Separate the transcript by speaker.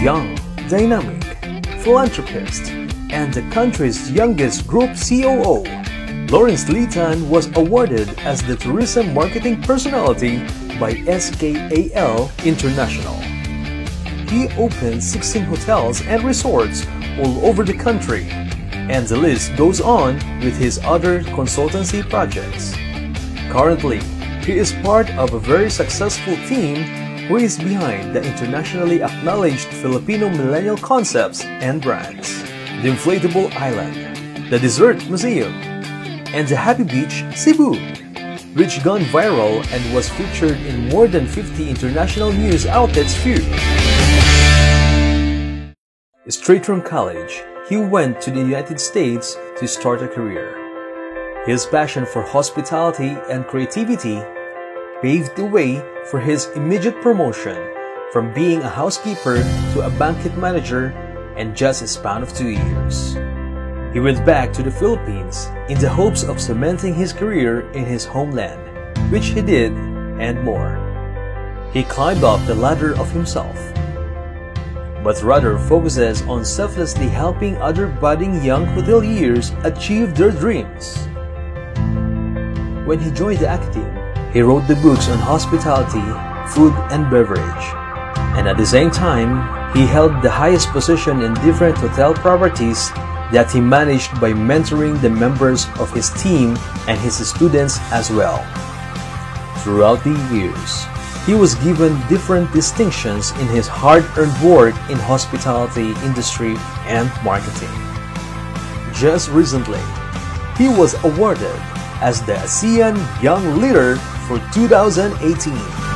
Speaker 1: young, dynamic, philanthropist, and the country's youngest group COO, Lawrence Li Tan was awarded as the Tourism Marketing Personality by SKAL International. He opened 16 hotels and resorts all over the country, and the list goes on with his other consultancy projects. Currently, he is part of a very successful team who is behind the internationally acknowledged Filipino millennial concepts and brands. The Inflatable Island, the Dessert Museum, and the Happy Beach, Cebu, which gone viral and was featured in more than 50 international news outlets few. Straight from college, he went to the United States to start a career. His passion for hospitality and creativity paved the way for his immediate promotion from being a housekeeper to a banquet manager in just a span of two years. He went back to the Philippines in the hopes of cementing his career in his homeland, which he did and more. He climbed up the ladder of himself, but rather focuses on selflessly helping other budding young hoteliers achieve their dreams. When he joined the academy, he wrote the books on hospitality, food, and beverage. And at the same time, he held the highest position in different hotel properties that he managed by mentoring the members of his team and his students as well. Throughout the years, he was given different distinctions in his hard-earned work in hospitality industry and marketing. Just recently, he was awarded as the ASEAN Young Leader for 2018.